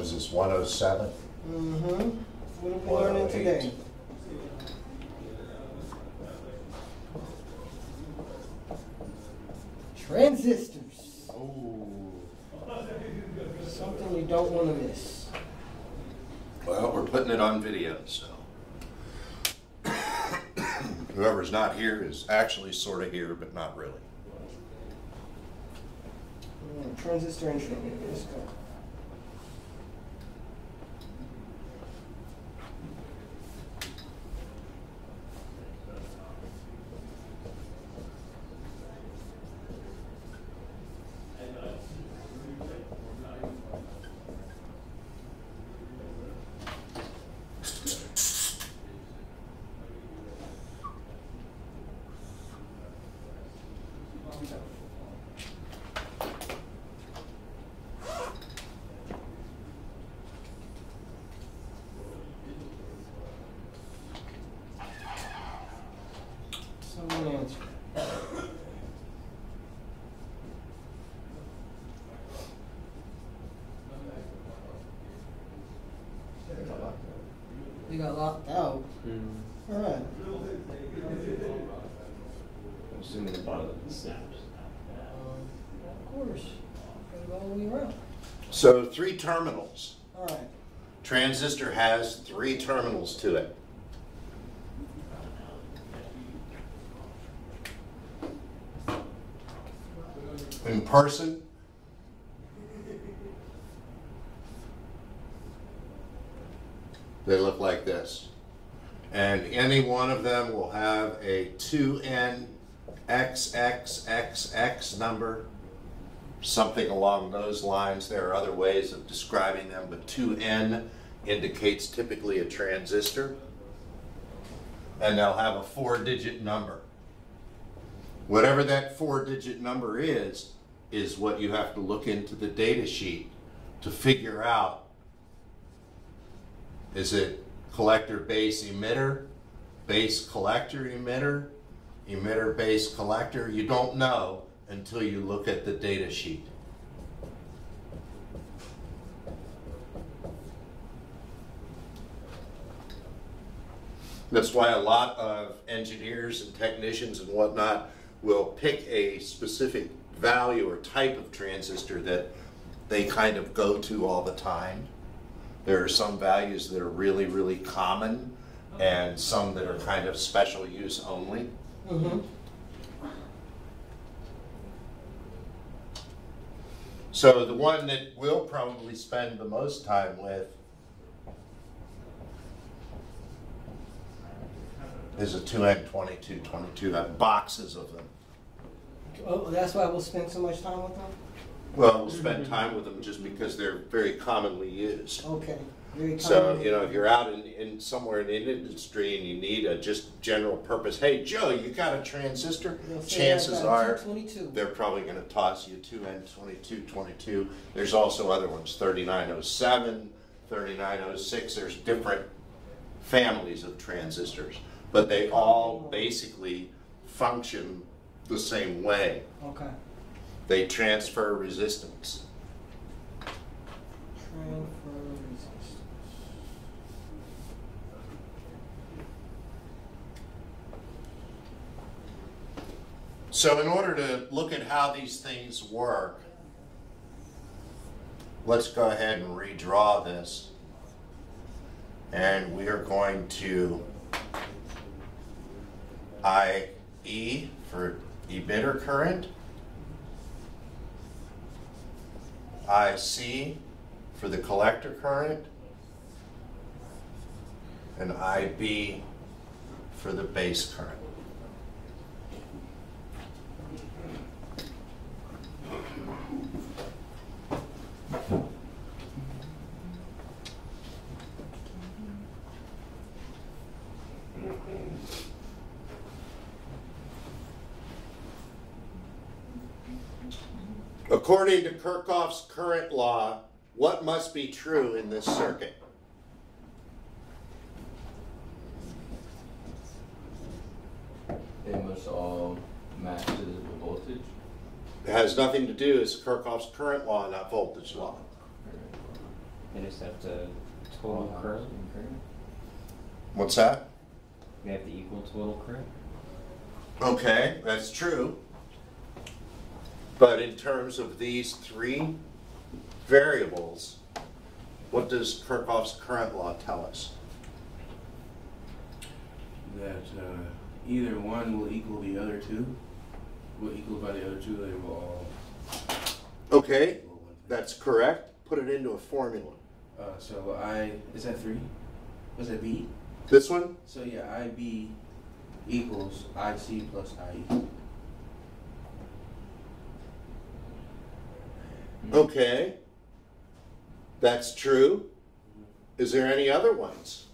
what is this, one oh seven? Mm-hmm. What are we learning 108. today? Transistors. Oh. Something you don't want to miss. Well, we're putting it on video, so. Whoever's not here is actually sort of here, but not really. Mm, Transistor intro. Let's go. Answer. We got locked out. Hmm. All right. I'm assuming the bottom of the snaps. Um, of course. Gotta go all the way around. So three terminals. All right. Transistor has three terminals to it. In person, they look like this. And any one of them will have a 2N XXXX number, something along those lines. There are other ways of describing them, but 2N indicates typically a transistor. And they'll have a four digit number. Whatever that four digit number is, is what you have to look into the data sheet to figure out is it collector base emitter, base collector emitter, emitter base collector? You don't know until you look at the data sheet. That's why a lot of engineers and technicians and whatnot will pick a specific value or type of transistor that they kind of go to all the time. There are some values that are really, really common and some that are kind of special use only. Mm-hmm. So the one that we'll probably spend the most time with is a 2N2222. I have boxes of them. Oh, that's why we'll spend so much time with them? Well, we'll spend mm-hmm. time with them just because they're very commonly used. Okay. Very So, common. you know, if you're out in, in somewhere in the industry and you need a just general purpose, hey, Joe, you got a transistor? Chances "I've got a are they're probably going to toss you 2N2222. There's also other ones, 3907, 3906. There's different families of transistors, but they all basically function the same way. Okay. They transfer resistance. Transfer resistance. So in order to look at how these things work, let's go ahead and redraw this. And we are going to IE for emitter current, IC for the collector current, and IB for the base current. According to Kirchhoff's current law, what must be true in this circuit? They must all match the voltage. It has nothing to do, it's Kirchhoff's current law, not voltage law. They just have to total current. What's that? They have to equal total current. Okay, that's true. But in terms of these three variables, what does Kirchhoff's current law tell us? that uh, either one will equal the other two, will equal by the other two, they will all Okay, that's correct. Put it into a formula. Uh, so I, is that three? Was that B? This one? So yeah, IB equals IC plus E. IE. Okay. That's true. Is there any other ones?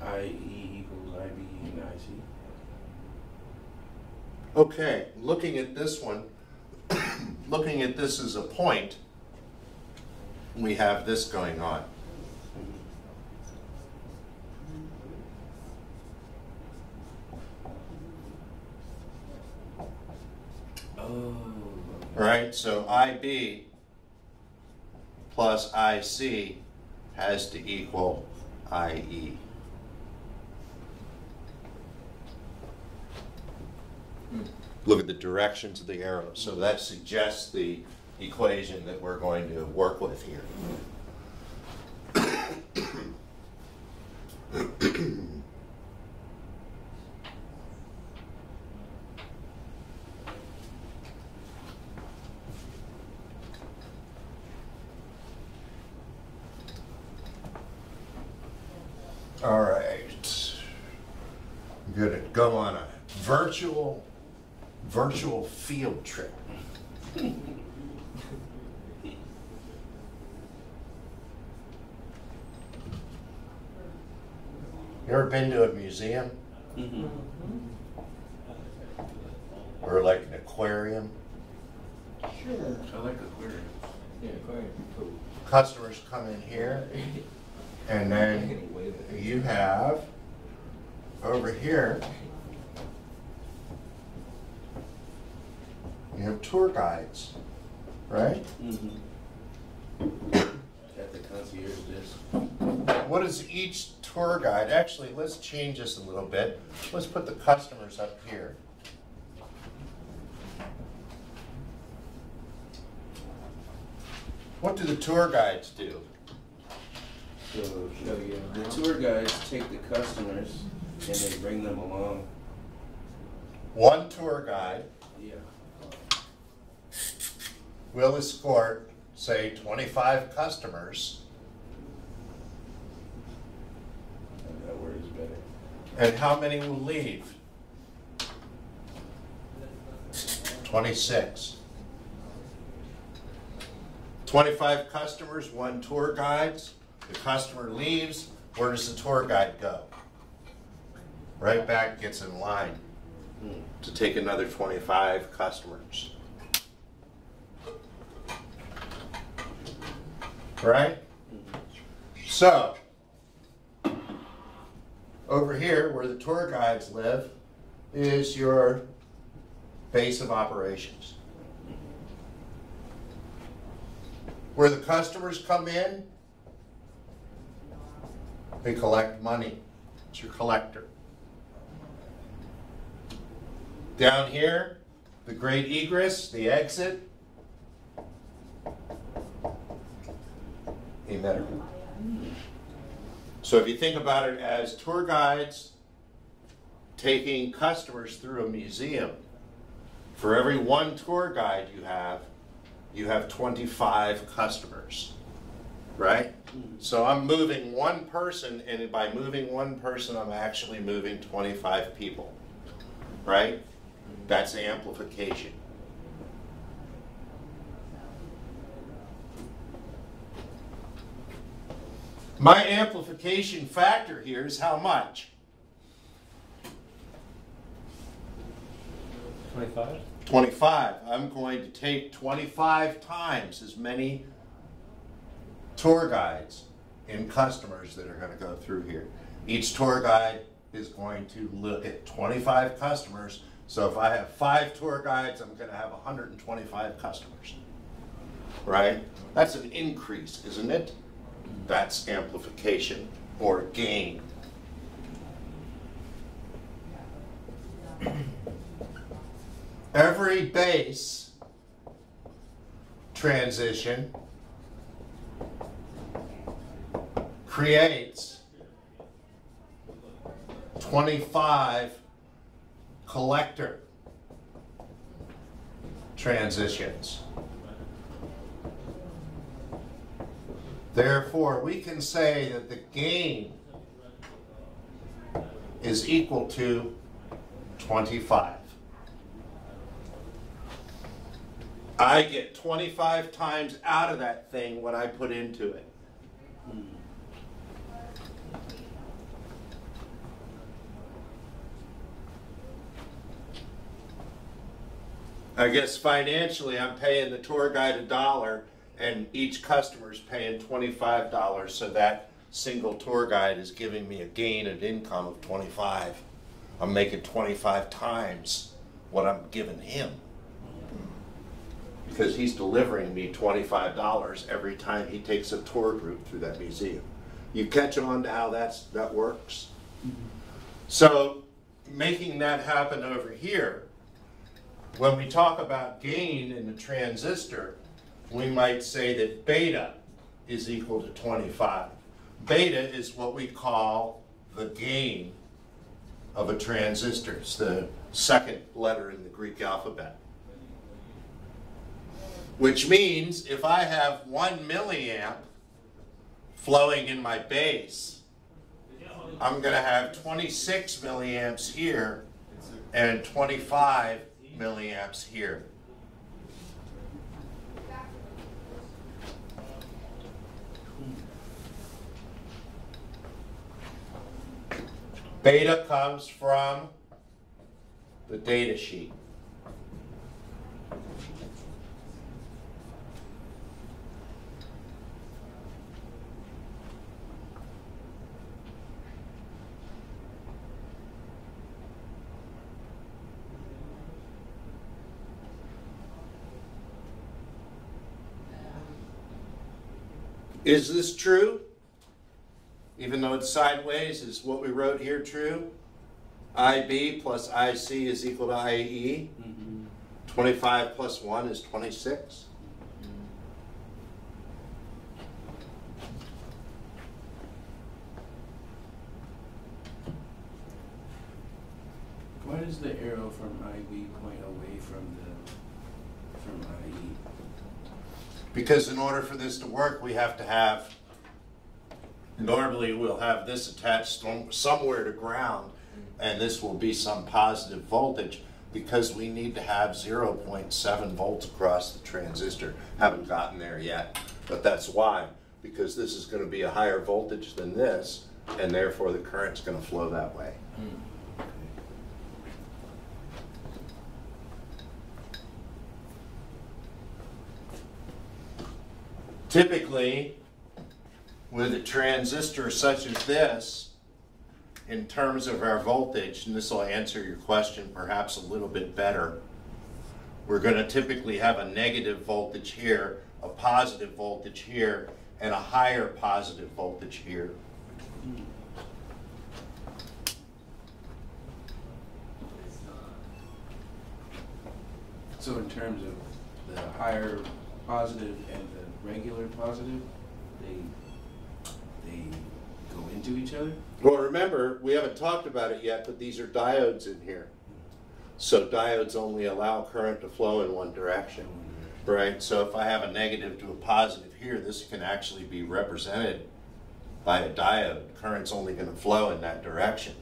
Um, IE equals IB and IC. Okay, looking at this one, looking at this as a point, we have this going on. Oh. Right, so IB plus IC has to equal E. IE. Look at the directions of the arrows, so that suggests the equation that we're going to work with here. All right. I'm gonna go on a virtual, virtual field trip. You ever been to a museum Mm-hmm. or like an aquarium? Sure. I like aquarium. Yeah, quite cool. Customers come in here and then you have over here, you have tour guides, right? Mm-hmm. At the concierge desk. What is each tour guide? Actually, let's change this a little bit. Let's put the customers up here. What do the tour guides do? So Show you the tour guides take the customers and they bring them along. One tour guide. Will escort, say, 25 customers, That word is better. and how many will leave? 26. 25 customers, one tour guides. The customer leaves. Where does the tour guide go? Right back, gets in line Hmm. to take another 25 customers. Right? So, over here where the tour guides live is your base of operations. Where the customers come in, they collect money. It's your collector. Down here, the great egress, the exit. Emitter. So if you think about it as tour guides taking customers through a museum, for every one tour guide you have, you have 25 customers, right? So I'm moving one person, and by moving one person, I'm actually moving 25 people, right? That's amplification. My amplification factor here is how much? 25? 25. I'm going to take 25 times as many tour guides and customers that are going to go through here. Each tour guide is going to look at 25 customers So if I have five tour guides, I'm gonna have hundred and twenty-five customers. Right? That's an increase, isn't it? That's amplification or gain. Every base transition creates 25 collector transitions. Therefore, we can say that the gain is equal to 25. I get 25 times out of that thing what I put into it. I guess financially, I'm paying the tour guide a dollar and each customer's paying twenty-five dollars, so that single tour guide is giving me a gain of income of twenty-five. I'm making twenty-five times what I'm giving him. Because he's delivering me twenty-five dollars every time he takes a tour group through that museum. You catch on to how that's, that works? So, making that happen over here, when we talk about gain in the transistor, we might say that beta is equal to 25. Beta is what we call the gain of a transistor. It's the second letter in the Greek alphabet. Which means if I have one milliamp flowing in my base, I'm going to have 26 milliamps here and 25 milliamps here. Beta comes from the data sheet. Is this true? Even though it's sideways, is what we wrote here true? IB plus IC is equal to IE. Mm-hmm. 25 plus 1 is 26. Why does the arrow from IB point away from the from? IE? Because in order for this to work, we have to have, normally we'll have this attached somewhere to ground, and this will be some positive voltage, because we need to have 0.7 volts across the transistor. Haven't gotten there yet, but that's why, because this is gonna be a higher voltage than this, and therefore the current's gonna flow that way. Typically, with a transistor such as this, in terms of our voltage, and this will answer your question perhaps a little bit better, we're going to typically have a negative voltage here, a positive voltage here, and a higher positive voltage here. So in terms of the higher positive and the regular positive, they they go into each other. Well, remember, we haven't talked about it yet, but these are diodes in here. So diodes only allow current to flow in one direction, right? So if I have a negative to a positive here, this can actually be represented by a diode. Current's only going to flow in that direction,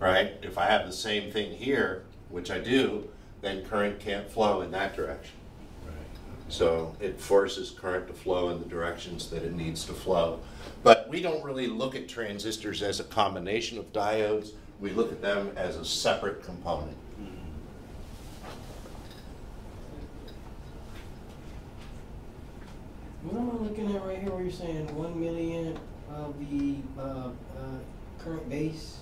right? If I have the same thing here, which I do, then current can't flow in that direction. So it forces current to flow in the directions that it needs to flow. But we don't really look at transistors as a combination of diodes. We look at them as a separate component. What am I looking at right here where you're saying one milliamp of the, uh, uh, current base?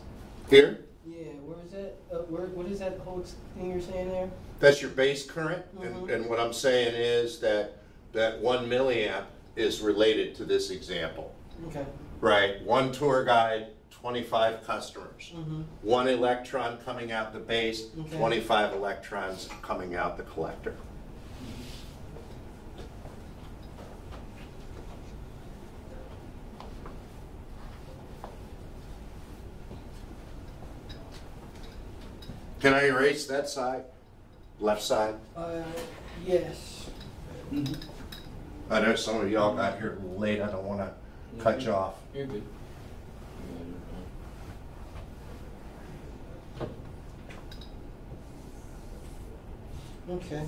Here, Yeah, where is that? Uh, where, what is that whole thing you're saying there? That's your base current, and, Mhm. and what I'm saying is that, that one milliamp is related to this example. Okay. Right, one tour guide, twenty-five customers. Mm-hmm. One electron coming out the base, Okay. twenty-five electrons coming out the collector. Can I erase that side? Left side? Uh, yes. I know some of y'all got here late, I don't wanna cut you off. You're good. Okay.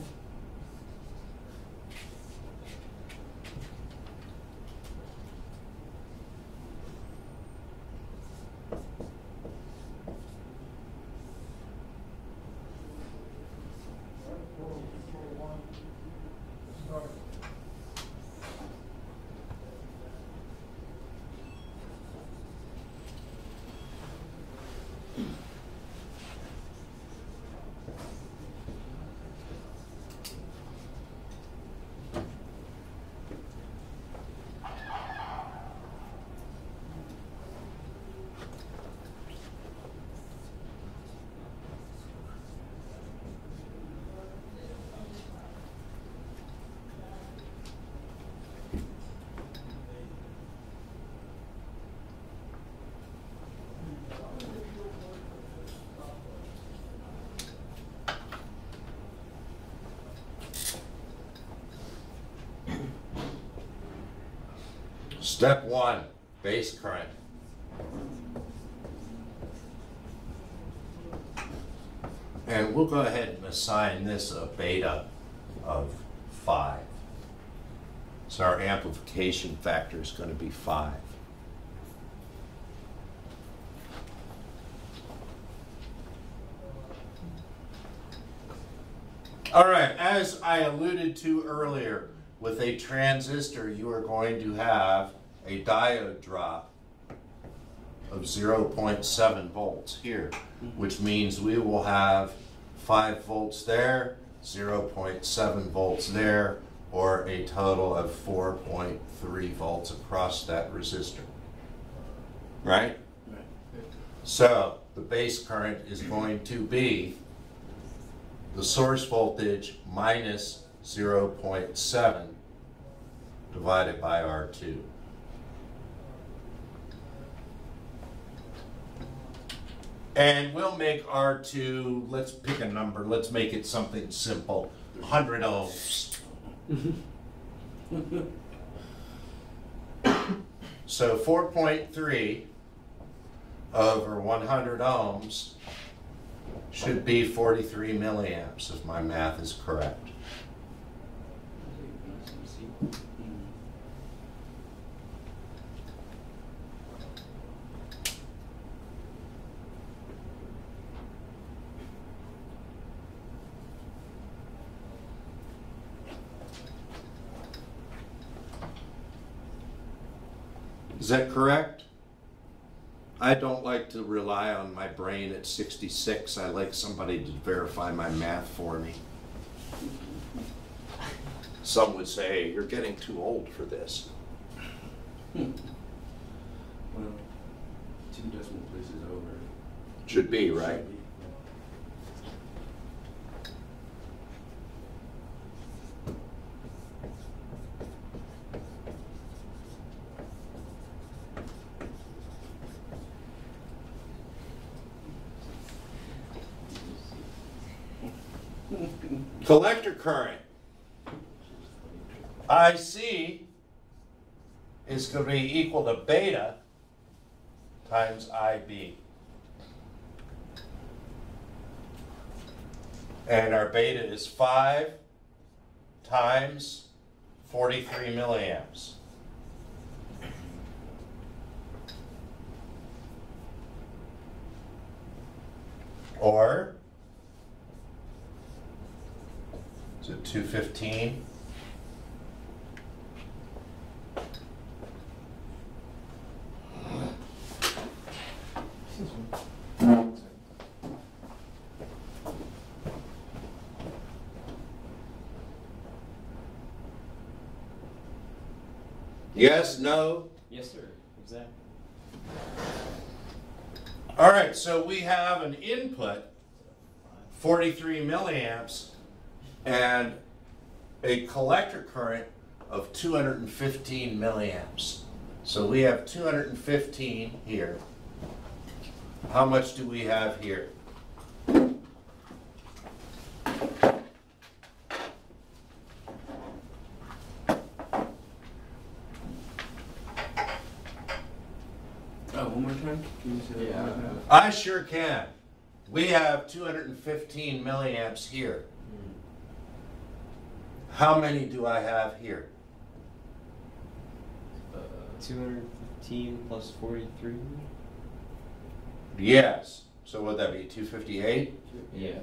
Step one, base current. And we'll go ahead and assign this a beta of five. So our amplification factor is gonna be five. All right, as I alluded to earlier, with a transistor, you are going to have a diode drop of 0.7 volts here, which means we will have 5 volts there, 0.7 volts there, or a total of 4.3 volts across that resistor. Right? So the base current is going to be the source voltage minus 0.7 divided by R2. And we'll make R2, let's pick a number, let's make it something simple, 100 ohms. So 4.3 over 100 ohms should be 43 milliamps if my math is correct. Is that correct? I don't like to rely on my brain at 66. I like somebody to verify my math for me. Some would say, you're getting too old for this. Well, two decimal places over. Should be, right? Should be, Collector current. IC is going to be equal to beta times IB. And our beta is 5 times 43 milliamps. Or two fifteen. Yes, no? Yes, sir. Exactly. All right, so we have an input, 43 milliamps, and a collector current of 215 milliamps. So we have 215 here. How much do we have here? Oh, one more time? Can you say that Yeah. one more time? I sure can. We have 215 milliamps here. How many do I have here? Uh, 215 plus 43? Yes. So would that be 258? yeah.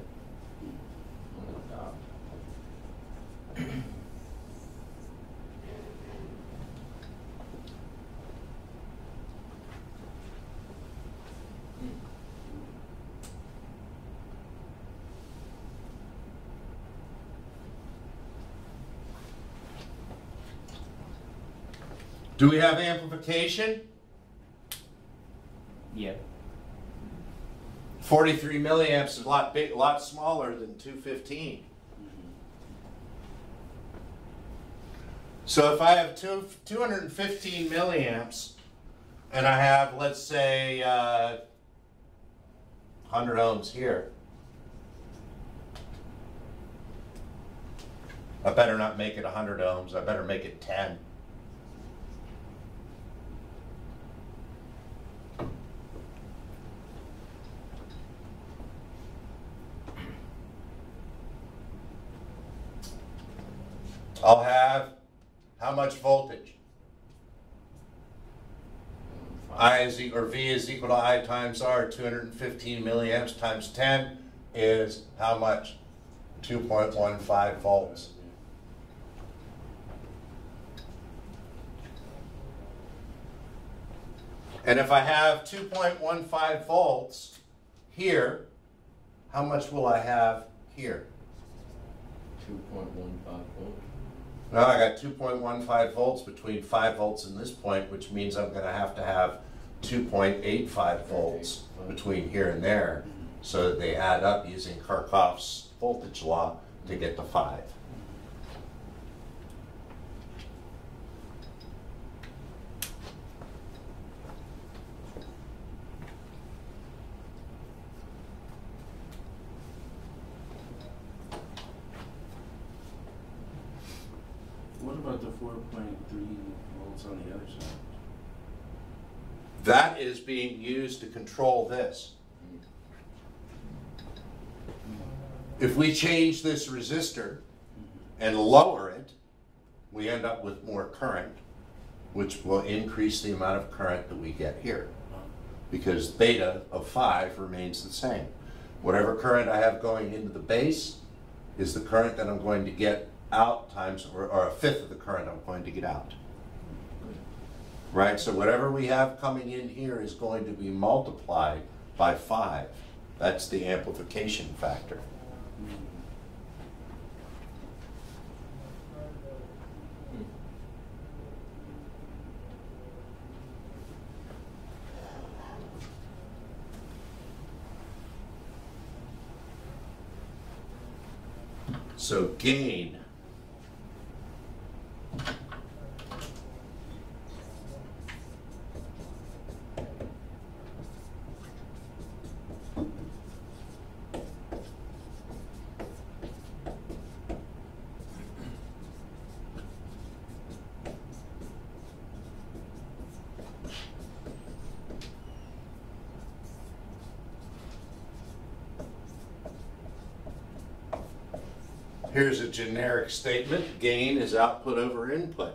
Do we have amplification? Yeah. 43 milliamps is a lot big, a lot smaller than 215. So if I have two, 215 milliamps and I have, let's say, uh, 100 ohms here, I better not make it 100 ohms. I better make it 10. I'll have how much voltage? I is e- or V is equal to I times R. 215 milliamps times 10 is how much? 2.15 volts. And if I have 2.15 volts here, how much will I have here? 2.15 volts. Now I got 2.15 volts between 5 volts and this point, which means I'm going to have to have 2.85 volts between here and there so that they add up using Kirchhoff's voltage law to get to 5. What about the four point three volts on the other side? That is being used to control this. If we change this resistor and lower it, we end up with more current, which will increase the amount of current that we get here. Because beta of 5 remains the same. Whatever current I have going into the base is the current that I'm going to get out times, or, or a fifth of the current I'm going to get out. Right, so whatever we have coming in here is going to be multiplied by 5. That's the amplification factor. So gain. Here's a generic statement. Gain is output over input.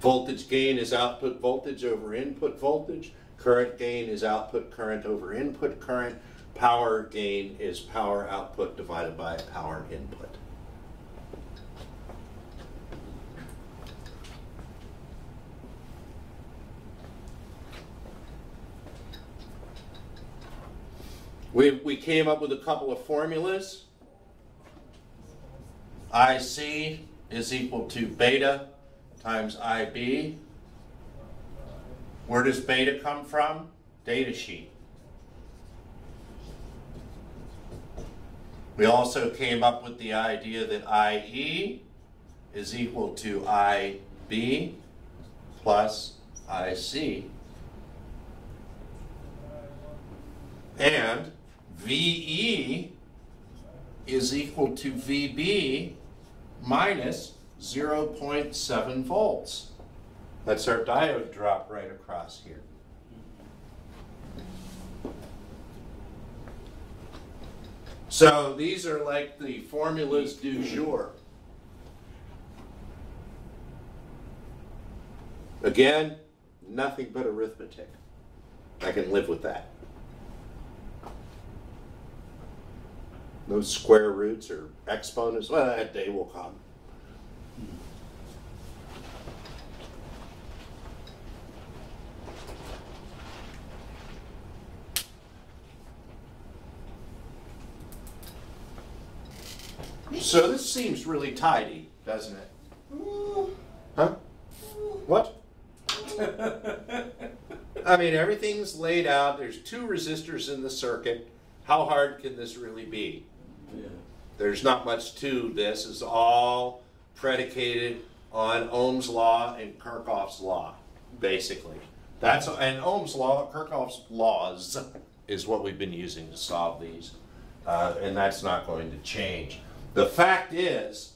Voltage gain is output voltage over input voltage. Current gain is output current over input current. Power gain is power output divided by power input. We, we came up with a couple of formulas. IC is equal to beta times IB Where does beta come from? Data sheet. We also came up with the idea that IE is equal to IB plus IC. And VE is equal to VB minus 0.7 volts. That's our diode drop right across here. So these are like the formulas du jour. Again, nothing but arithmetic. I can live with that. No square roots or exponents. Well, that day will come. So this seems really tidy, doesn't it? Huh? What? I mean, everything's laid out. There's two resistors in the circuit. How hard can this really be? There's not much to this. It's all predicated on Ohm's law and Kirchhoff's law, basically. That's and Ohm's law, Kirchhoff's laws, is what we've been using to solve these, uh, and that's not going to change. The fact is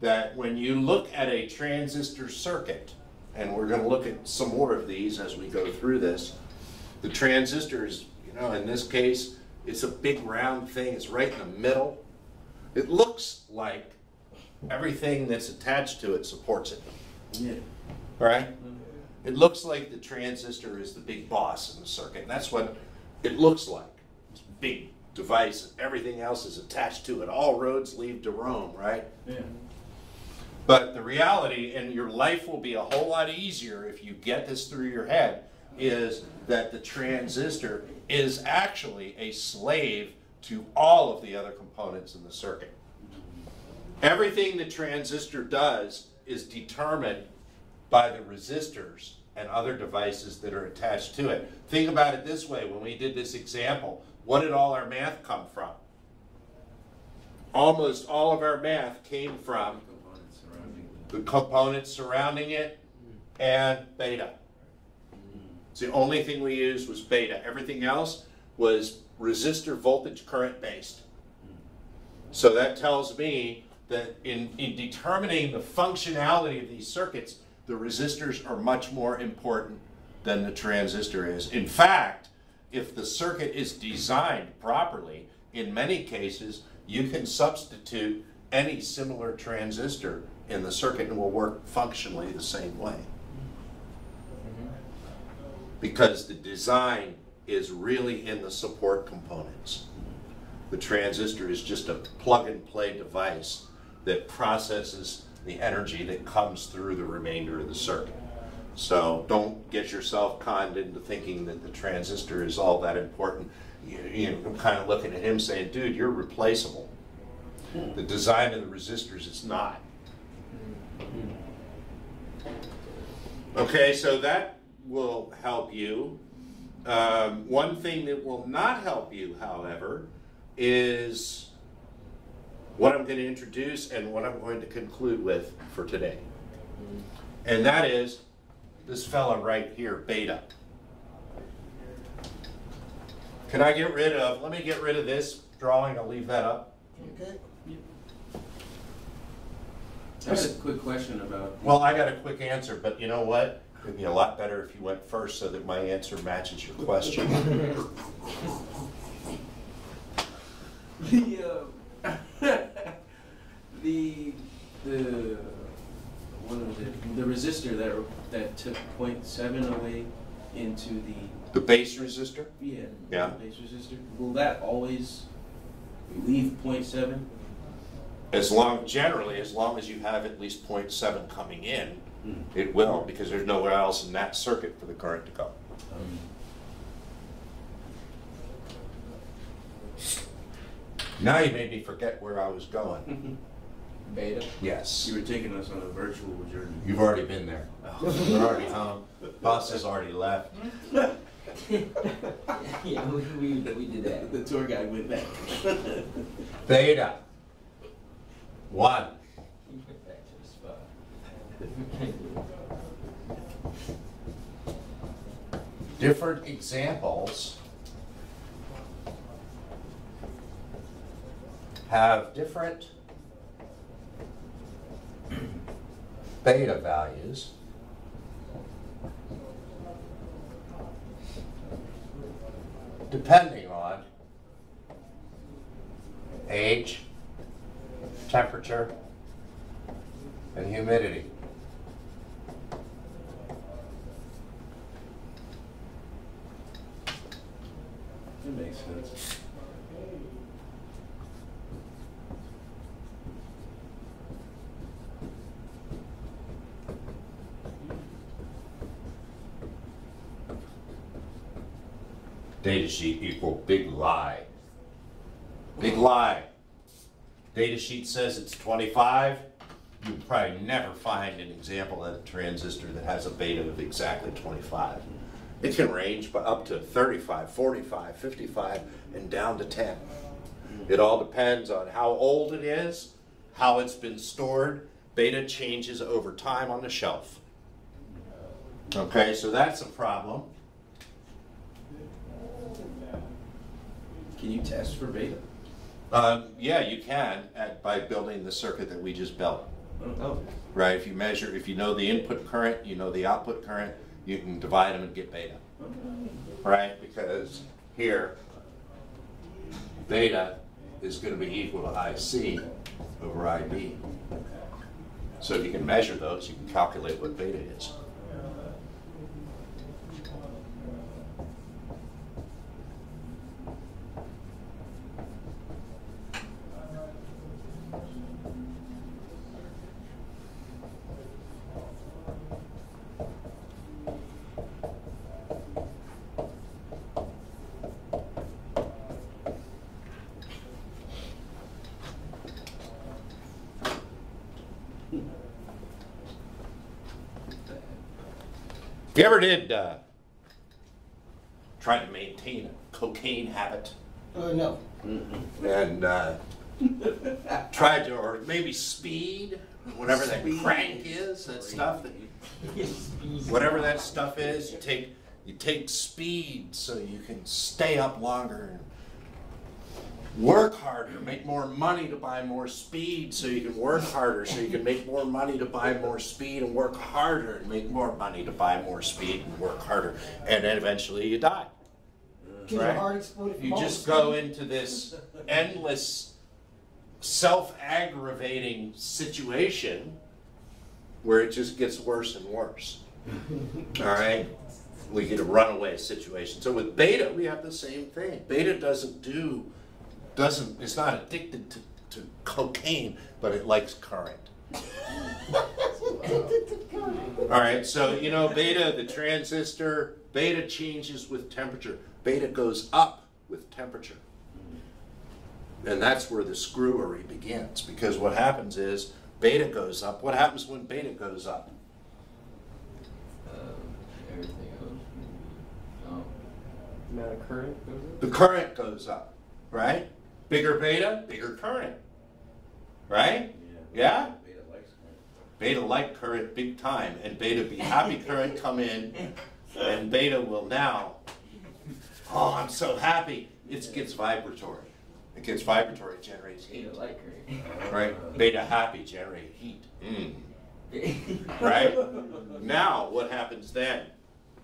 that when you look at a transistor circuit, and we're going to look at some more of these as we go through this, the transistor is, you know, in this case, it's a big round thing. It's right in the middle. It looks like everything that's attached to it supports it. Yeah. Right? Mm-hmm. It looks like the transistor is the big boss in the circuit. And that's what it looks like. It's a big device. Everything else is attached to it. All roads lead to Rome, right? Yeah. But the reality, and your life will be a whole lot easier if you get this through your head, is that the transistor is actually a slave to all of the other components in the circuit. Everything the transistor does is determined by the resistors and other devices that are attached to it. Think about it this way when we did this example, what did all our math come from? Almost all of our math came from the components surrounding it and beta. It's the only thing we used was beta. Everything else was resistor voltage current based. So that tells me that in, in determining the functionality of these circuits, the resistors are much more important than the transistor is. In fact, if the circuit is designed properly, in many cases, you can substitute any similar transistor in the circuit and it will work functionally the same way. Mm-hmm. Because the design is really in the support components. The transistor is just a plug and play device that processes the energy that comes through the remainder of the circuit. So don't get yourself conned into thinking that the transistor is all that important. You, you know, I'm kind of looking at him saying, dude, you're replaceable. The design of the resistors is not. Okay, so that will help you. Um, one thing that will not help you, however, is what I'm going to introduce and what I'm going to conclude with for today. And that is this fella right here, beta. Can I get rid of, let me get rid of this drawing, I'll leave that up. Okay, I have a quick question about. Well, I got a quick answer, but you know what? It'd be a lot better if you went first so that my answer matches your question. The uh, the the what was it? The resistor that that took 0.7 away into the The base resistor? yeah Yeah. the base resistor. Will that always leave 0.7? As long, generally, as long as you have at least 0.7 coming in, it will, because there's nowhere else in that circuit for the current to go. Um, Now you made me forget where I was going. Beta? Yes. You were taking us on a virtual journey. You've already been there. We're already home. Bus has already left. Yeah, we, we, we did that. The tour guide went back. Beta. One. We went back to the spot. Different examples have different beta values. Depending on age, temperature, and humidity. That makes sense. Data sheet equal big lie. Big lie. Data sheet says it's 25. You would probably never find an example of a transistor that has a beta of exactly 25. It can range by up to 35, 45, 55, and down to 10. It all depends on how old it is, how it's been stored. Beta changes over time on the shelf. Okay, so that's a problem. Can you test for beta? Um, yeah, you can at, by building the circuit that we just built. Oh, Right, if you measure, if you know the input current, you know the output current, you can divide them and get beta. Right, because here, beta is gonna be equal to IC over IB. So if you can measure those, you can calculate what beta is. If you ever did, uh, try to maintain a cocaine habit, Uh, no. and uh, tried to, or maybe speed, whatever that crank is, that stuff that you, whatever that stuff is, you take you take speed so you can stay up longer and work harder, make more money to buy more speed so you can work harder, so you can make more money to buy more speed and work harder and make more money to buy more speed and work harder, and then eventually you die. Get your Right. heart exploded from You just the go into this endless self-aggravating situation where it just gets worse and worse. All right? We get a runaway situation. So with beta, we have the same thing. Beta doesn't do, doesn't, it's not addicted to, to cocaine, but it likes current. All right, so you know, beta, the transistor, beta changes with temperature. Beta goes up with temperature. And that's where the screwery begins because what happens is beta goes up. What happens when beta goes up? Um, everything else. Oh, Amount of current goes up? The current goes up, right? Bigger beta, bigger current, right? Yeah? Beta likes current. Beta like current big time, and beta be happy current come in, and beta will now, oh, I'm so happy. It gets vibratory. It gets vibratory, it generates heat, beta like her. right? Beta happy generate heat. Mm. Right? Now, what happens then?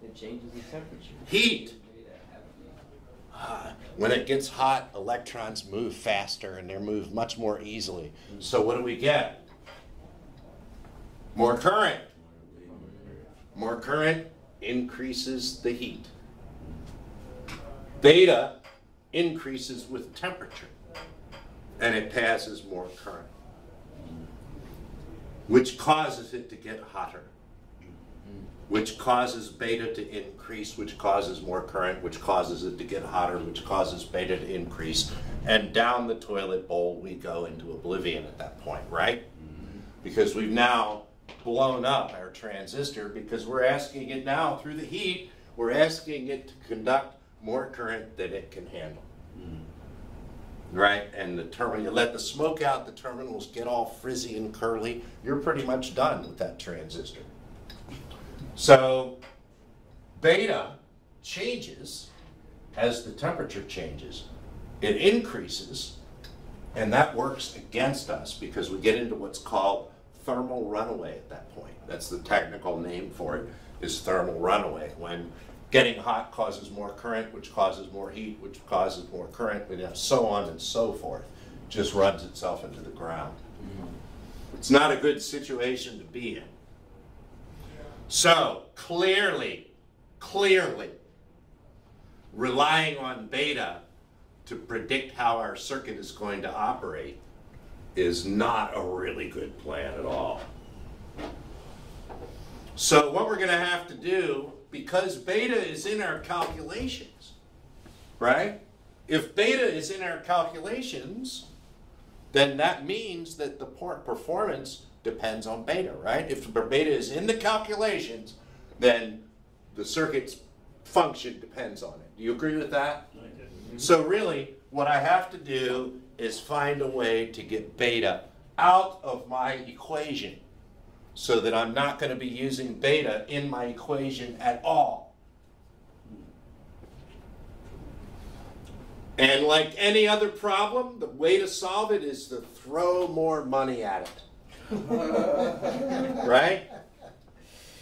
It changes the temperature. Heat. When it gets hot, electrons move faster and they move much more easily. So what do we get? More current. More current increases the heat. Beta increases with temperature and it passes more current, which causes it to get hotter, which causes beta to increase, which causes more current, which causes it to get hotter, which causes beta to increase. And down the toilet bowl we go into oblivion at that point, right? because we've now blown up our transistor because we're asking it now through the heat, we're asking it to conduct more current than it can handle. Right? And the terminal, you let the smoke out, the terminals get all frizzy and curly, you're pretty much done with that transistor. So beta changes as the temperature changes. It increases, and that works against us because we get into what's called thermal runaway at that point. That's the technical name for it, is thermal runaway. When getting hot causes more current, which causes more heat, which causes more current, and so on and so forth. Just runs itself into the ground. Mm-hmm. It's not a good situation to be in. So, clearly, clearly, relying on beta to predict how our circuit is going to operate is not a really good plan at all. So what we're going to have to do, because beta is in our calculations, right? If beta is in our calculations, then that means that the performance depends on beta, right? If beta is in the calculations, then the circuit's function depends on it. Do you agree with that? So really, what I have to do is find a way to get beta out of my equation so that I'm not going to be using beta in my equation at all. And like any other problem, the way to solve it is to throw more money at it. right?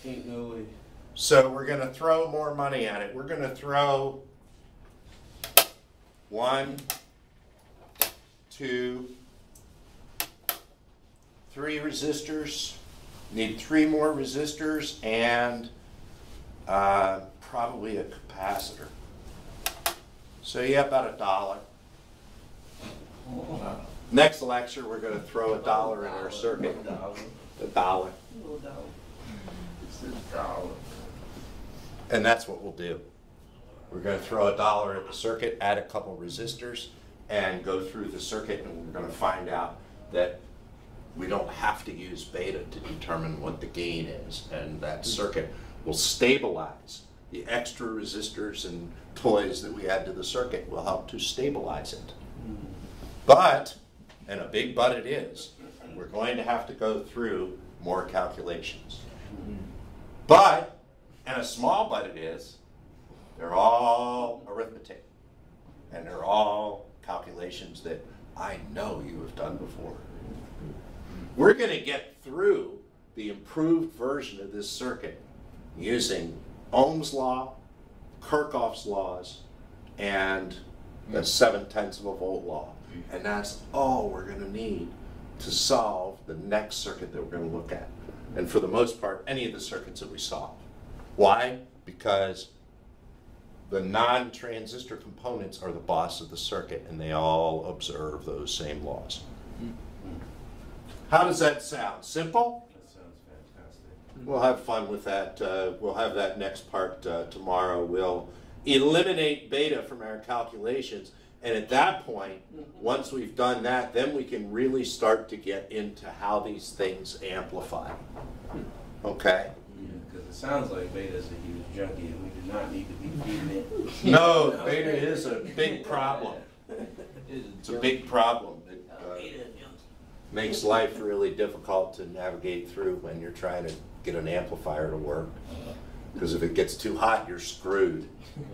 Ain't no way. So we're going to throw more money at it. We're going to throw one, two, three resistors. Need three more resistors and uh, probably a capacitor. So yeah, about a dollar. Next lecture, we're going to throw a dollar in our circuit. A dollar. And that's what we'll do. We're gonna throw a dollar at the circuit, add a couple resistors, and go through the circuit, and we're gonna find out that we don't have to use beta to determine what the gain is, and that circuit will stabilize. The extra resistors and toys that we add to the circuit will help to stabilize it. But, and a big but it is, we're going to have to go through more calculations. But, and a small but it is, they're all arithmetic. And they're all calculations that I know you have done before. We're going to get through the improved version of this circuit using Ohm's law, Kirchhoff's laws, and the seven tenths of a volt law. And that's all we're going to need to solve the next circuit that we're going to look at. And for the most part, any of the circuits that we solve. Why? Because the non-transistor components are the boss of the circuit and they all observe those same laws. How does that sound? Simple? That sounds fantastic. We'll have fun with that. Uh, we'll have that next part uh, tomorrow. We'll eliminate beta from our calculations. And at that point, once we've done that, then we can really start to get into how these things amplify. Okay? Because it sounds like Beta's a huge junkie and we do not need to be feeding it. No, beta is a big problem. It's a big problem. It uh, uh makes life really difficult to navigate through when you're trying to get an amplifier to work. Because if it gets too hot, you're screwed.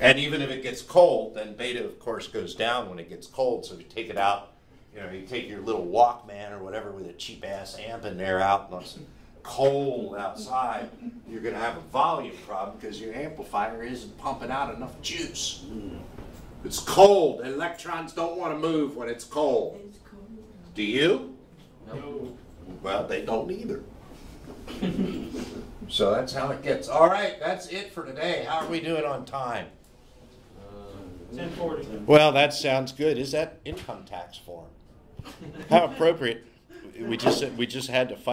And even if it gets cold, then beta, of course, goes down when it gets cold. So if you take it out, you know, you take your little Walkman or whatever with a cheap ass amp in there out and it's cold outside, you're going to have a volume problem because your amplifier isn't pumping out enough juice. Hmm. It's cold. Electrons don't want to move when it's cold. Do you? No. Well, they don't either. so that's how it gets. All right, that's it for today. How are we doing on time? Ten forty. Well, that sounds good. Is that income tax form? How appropriate. We just we just had to fight.